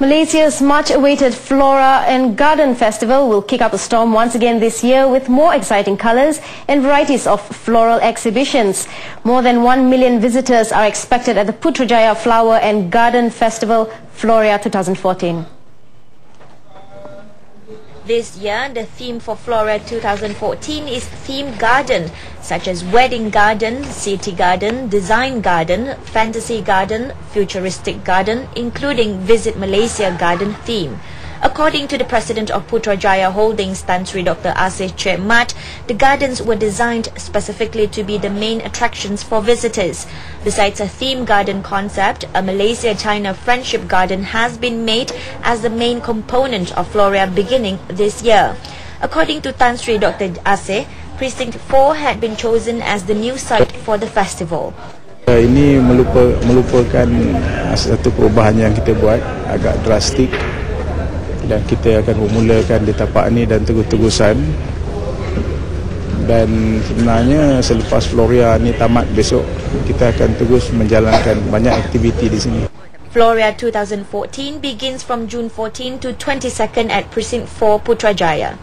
Malaysia's much-awaited Flora and Garden Festival will kick up a storm once again this year with more exciting colours and varieties of floral exhibitions. More than 1 million visitors are expected at the Putrajaya Flower and Garden Festival Floria 2014. This year, the theme for Floria 2014 is Theme Garden, such as Wedding Garden, City Garden, Design Garden, Fantasy Garden, Futuristic Garden, including Visit Malaysia Garden theme. According to the president of Putrajaya Holdings, Tan Sri Dr. Aseh Che Mat, the gardens were designed specifically to be the main attractions for visitors. Besides a theme garden concept, a Malaysia-China friendship garden has been made as the main component of Floria beginning this year. According to Tan Sri Dr. Aseh, Precinct 4 had been chosen as the new site for the festival. Uh, ini melupa, melupakan uh, satu perubahan yang kita buat agak drastik dan kita akan memulakan di tapak ini dan terus-terusan dan sebenarnya selepas Floria ni tamat besok kita akan terus menjalankan banyak aktiviti di sini. Floria 2014 begins from June 14 to 22nd at Precinct 4 Putrajaya.